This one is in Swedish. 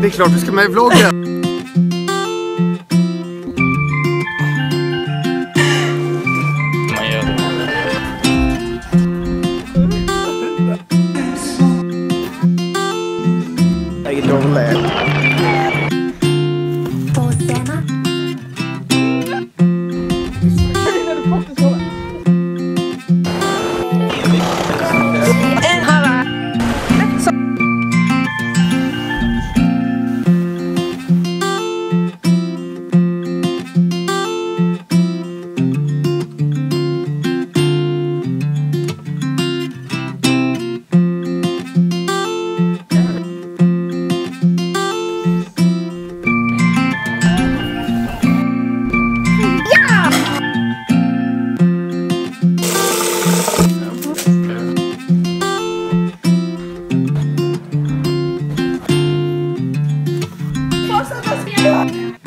Det är klart vi ska med i vloggen! Idol är... supposed to be.